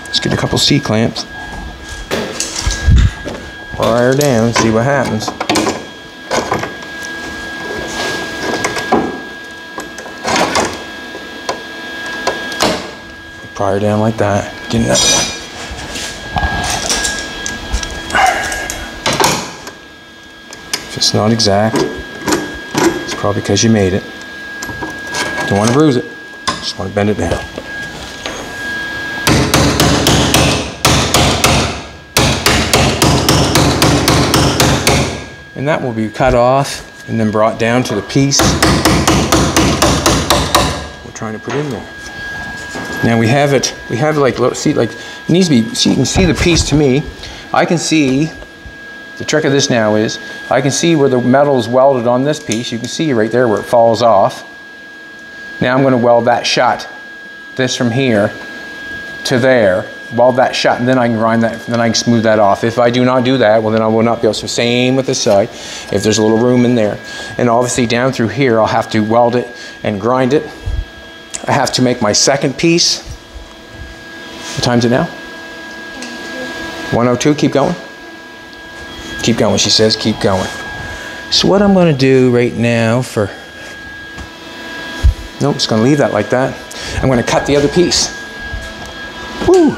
Let's get a couple C her down, see what happens. Her down like that. Get in that. If it's not exact, it's probably because you made it. Don't want to bruise it. Just want to bend it down. And that will be cut off and then brought down to the piece we're trying to put in there. Now we have it, we have like, see, like, it needs to be, see, you can see the piece to me. I can see, the trick of this now is, I can see where the metal is welded on this piece. You can see right there where it falls off. Now I'm going to weld that shut, this from here to there, weld that shut, and then I can grind that, then I can smooth that off. If I do not do that, well then I will not be able to. Same with this side, if there's a little room in there. And obviously down through here, I'll have to weld it and grind it. I have to make my second piece. What time's it now? 102, keep going. Keep going, she says, keep going. So what I'm gonna do right now for, nope, just gonna leave that like that. I'm gonna cut the other piece. Woo!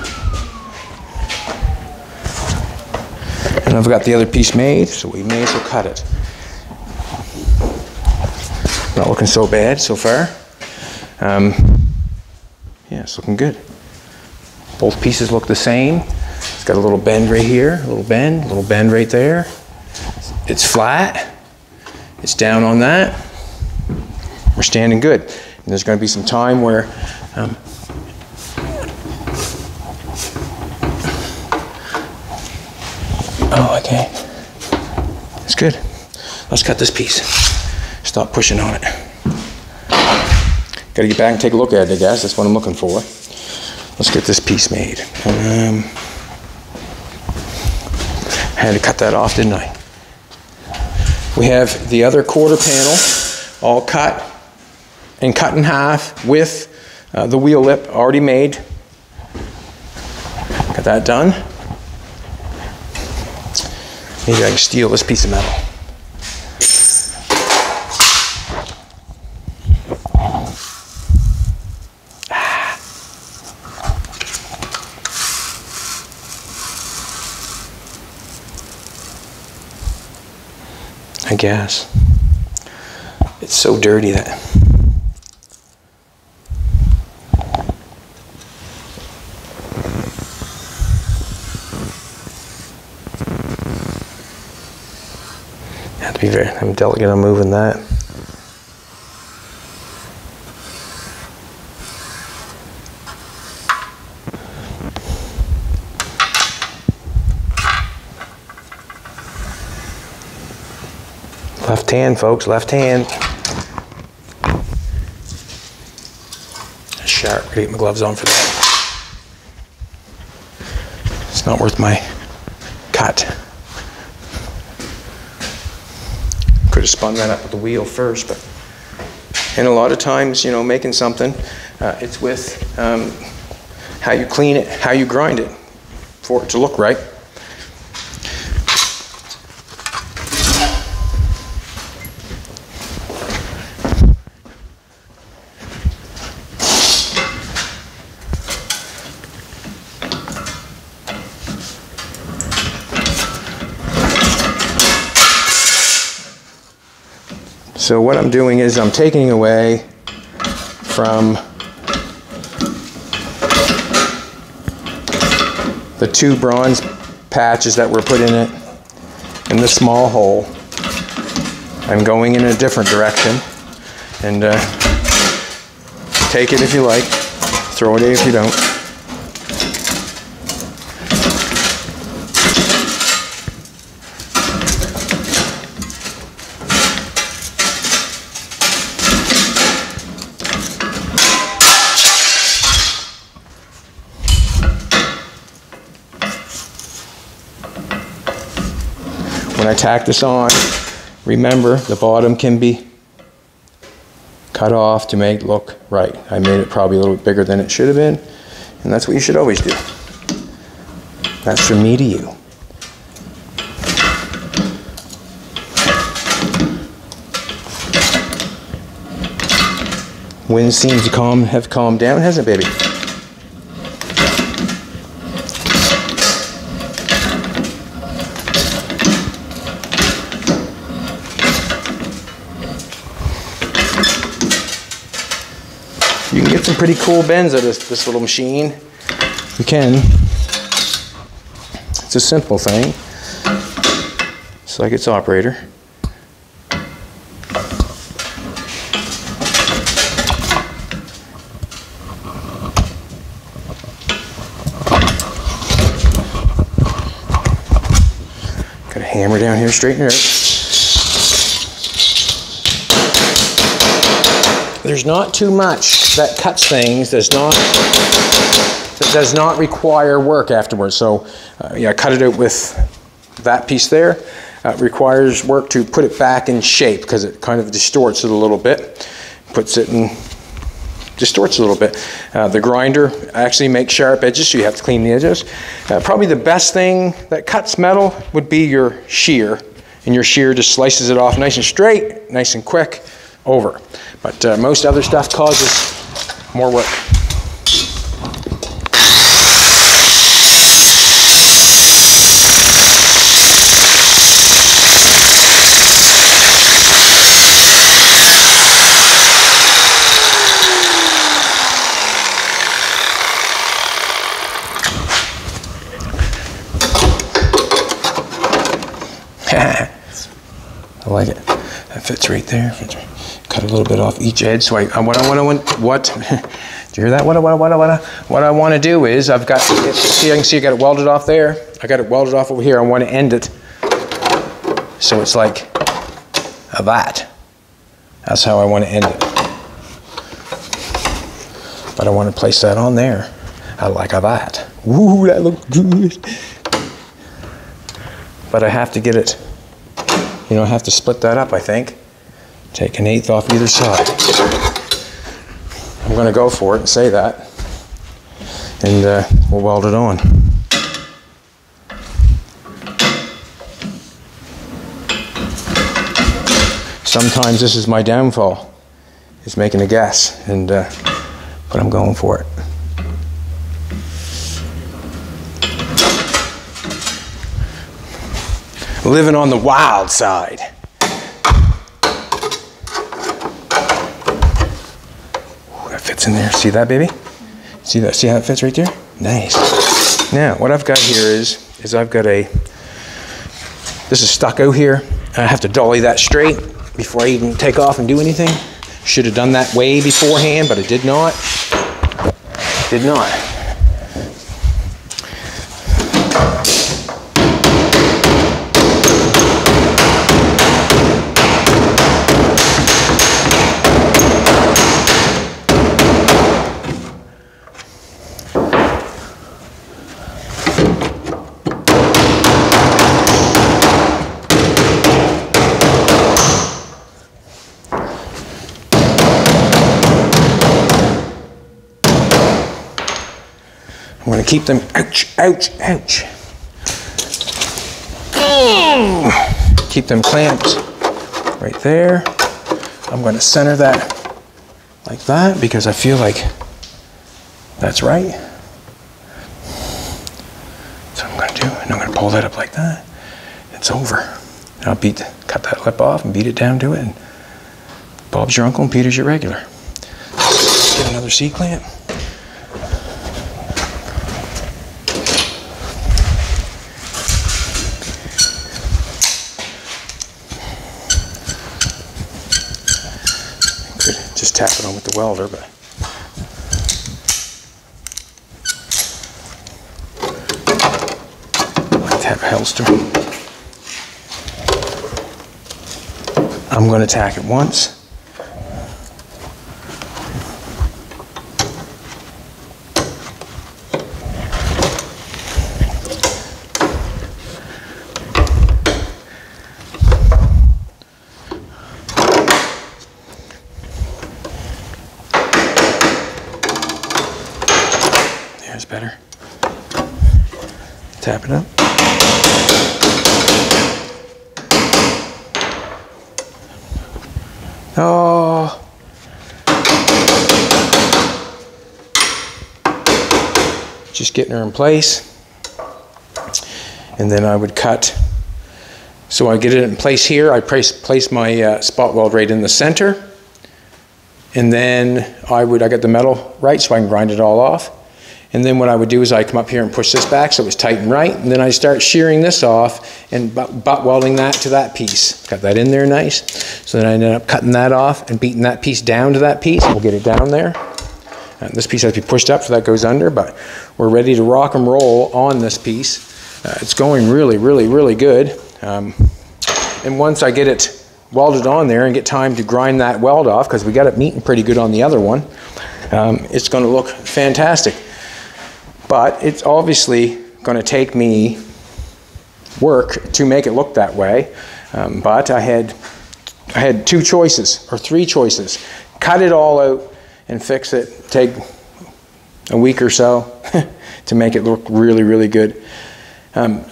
I've got the other piece made, so we may as well cut it. Not looking so bad so far. Um, yeah, it's looking good. Both pieces look the same. It's got a little bend right here, a little bend, a little bend right there. It's flat. It's down on that. We're standing good. And there's going to be some time where um, Oh, okay. It's good. Let's cut this piece. Stop pushing on it. Got to get back and take a look at it, I guess. That's what I'm looking for. Let's get this piece made. Um, I had to cut that off, didn't I? We have the other quarter panel all cut and cut in half with uh, the wheel lip already made. Got that done. Maybe I can steal this piece of metal. Ah. I guess. It's so dirty that. To be very, I'm delicate on moving that. Left hand, folks, left hand. Sharp, get my gloves on for that. It's not worth my cut. Have spun that up with the wheel first, but. And a lot of times, you know, making something, uh, it's with um, how you clean it, how you grind it for it to look right. So what I'm doing is I'm taking away from the two bronze patches that were put in it in the small hole. I'm going in a different direction and uh, take it if you like, throw it if you don't. Tack this on, remember the bottom can be cut off to make look right. I made it probably a little bit bigger than it should have been, and that's what you should always do. That's from me to you. Wind seems to calm, have calmed down, hasn't it, baby? Some pretty cool bends out of this, this little machine. You can. It's a simple thing. It's like its operator. Got a hammer down here, straighten it. There's not too much that cuts things. Does not that does not require work afterwards. So, uh, yeah, cut it out with that piece there. Uh, requires work to put it back in shape because it kind of distorts it a little bit. Puts it in distorts a little bit. Uh, the grinder actually makes sharp edges, so you have to clean the edges. Uh, probably the best thing that cuts metal would be your shear, and your shear just slices it off nice and straight, nice and quick, over. But uh, most other stuff causes more work. I like it. That fits right there. Fits right. Cut a little bit off each edge. So I, uh, what I want to, what, do you hear that? What, what, what, what, what I want to do is I've got, see, I can see I got it welded off there. I got it welded off over here. I want to end it so it's like a that. That's how I want to end it. But I want to place that on there. I like a that. Ooh, that looks good. But I have to get it, you know, I have to split that up, I think. Take an eighth off either side. I'm going to go for it and say that. And uh, we'll weld it on. Sometimes this is my downfall, is making a guess, and uh, but I'm going for it. Living on the wild side. Fits in there. See that, baby? See that? See how it fits right there? Nice. Now, what I've got here is, is I've got a, this is stucco here. I have to dolly that straight before I even take off and do anything. Should have done that way beforehand, but I did not. Did not. Keep them, ouch, ouch, ouch. Keep them clamped right there. I'm going to center that like that because I feel like that's right. So I'm going to do, and I'm going to pull that up like that. It's over. And I'll beat, cut that lip off and beat it down to it. And Bob's your uncle and Peter's your regular. Get another C clamp. just tap it on with the welder, but tap Helster. I'm going to tack it once. Better. Tap it up. Oh. Just getting her in place. And then I would cut. So I get it in place here. I place, place my uh, spot weld right in the center. And then I would, I got the metal right so I can grind it all off. And then what I would do is I come up here and push this back so it was tight and right. And then I start shearing this off and butt, welding that to that piece. Got that in there nice. So then I ended up cutting that off and beating that piece down to that piece. We'll get it down there. This piece has to be pushed up so that goes under, but we're ready to rock and roll on this piece. Uh, it's going really, really, really good. Um, and once I get it welded on there and get time to grind that weld off, because we got it meeting pretty good on the other one, um, it's going to look fantastic. But it's obviously going to take me work to make it look that way. Um, but I had, I had two choices or three choices. Cut it all out and fix it. Take a week or so to make it look really, really good. Um,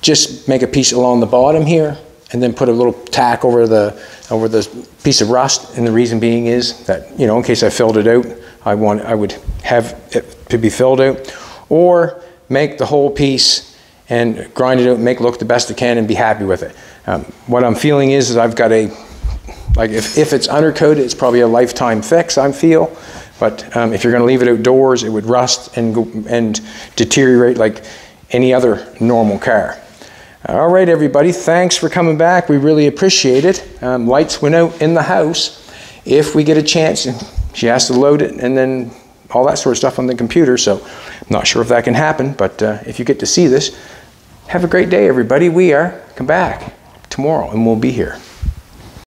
just make a piece along the bottom here and then put a little tack over the over the piece of rust and the reason being is that you know in case I filled it out I want I would have it to be filled out or make the whole piece and grind it out make it look the best it can and be happy with it um, what I'm feeling is, is I've got a like if, if it's undercoated it's probably a lifetime fix I feel but um, if you're going to leave it outdoors it would rust and go, and deteriorate like any other normal car All right, everybody. Thanks for coming back. We really appreciate it. Um, lights went out in the house. If we get a chance, she has to load it and then all that sort of stuff on the computer. So I'm not sure if that can happen, but uh, if you get to see this, have a great day, everybody. We are come back tomorrow and we'll be here.